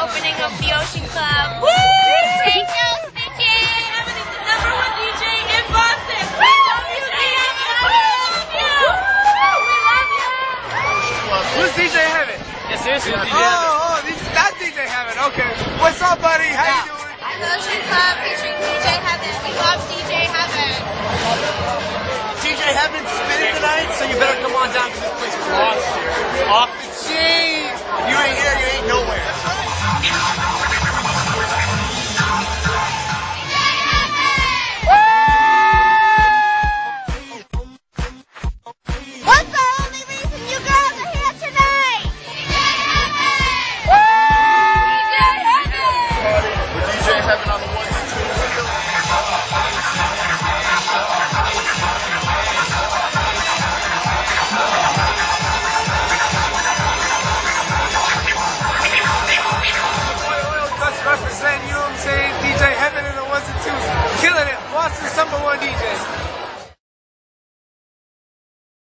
opening of the Ocean Club. Woo! Thank you, thank you. Number one DJ in Boston. We love you, DJ. We love you. We love you. Who's DJ Hevan? Yeah, seriously, Oh, oh, this, that's DJ Hevan. Okay. What's up, buddy? How you doing? The Ocean Club featuring DJ Hevan. We love DJ Hevan. DJ Hevan's spinning tonight, so you better come on down to this place rocks here. Boston's number one DJ.